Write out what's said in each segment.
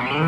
Mm-hmm.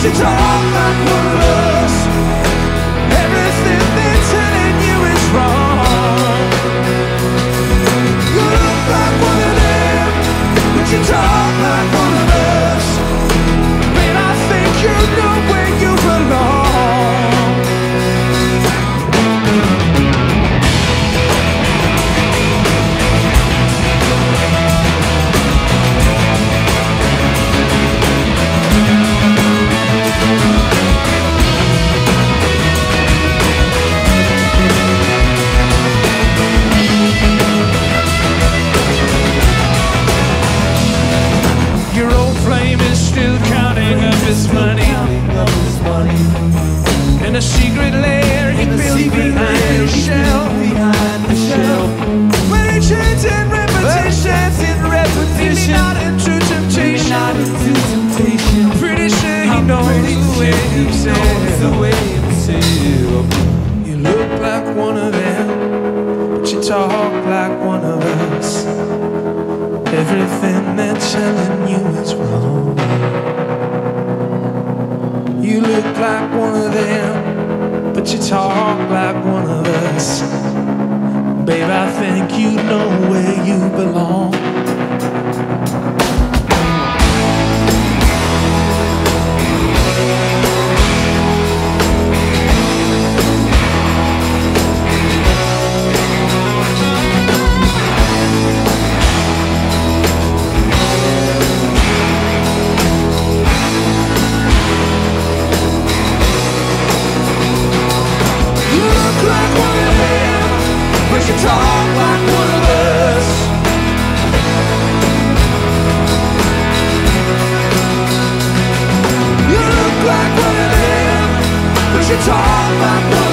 She talked like one in a secret lair he built behind a shell. Behind the shell. Where he chants in repetition. in repetition. not into temptation. not into temptation. Pretty sure he knows pretty the way he himself. The way himself. You look like one of them, but you talk like one of us. Everything they're telling you is wrong. You look like one of them, but you talk like one of us. Babe, I think you know where you belong. you talk like one of us You look like one of them But you talk like one of us.